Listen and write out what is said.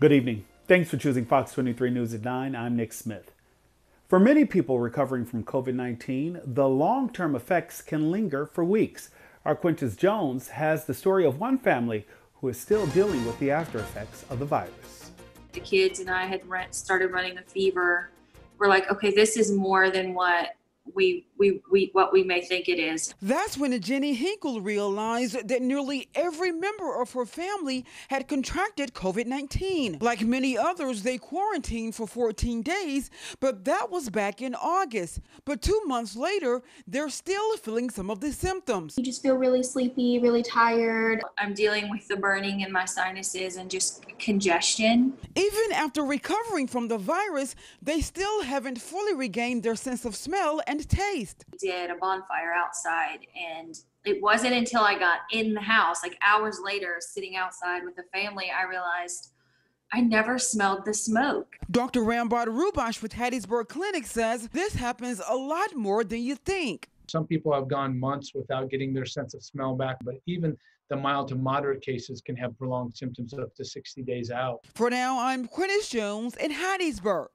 Good evening. Thanks for choosing Fox 23 News at 9. I'm Nick Smith. For many people recovering from COVID 19, the long term effects can linger for weeks. Our Quentis Jones has the story of one family who is still dealing with the after effects of the virus. The kids and I had started running a fever. We're like, okay, this is more than what we, we, we, what we may think it is. That's when Jenny Hinkle realized that nearly every member of her family had contracted COVID 19. Like many others, they quarantined for 14 days, but that was back in August. But two months later, they're still feeling some of the symptoms. You just feel really sleepy, really tired. I'm dealing with the burning in my sinuses and just congestion. Even after recovering from the virus, they still haven't fully regained their sense of smell and taste. We did a bonfire outside and it wasn't until I got in the house, like hours later, sitting outside with the family, I realized I never smelled the smoke. Dr. Rambod Rouhbakhsh with Hattiesburg Clinic says this happens a lot more than you think. Some people have gone months without getting their sense of smell back, but even the mild to moderate cases can have prolonged symptoms up to 60 days out. For now, I'm Quentis Jones in Hattiesburg.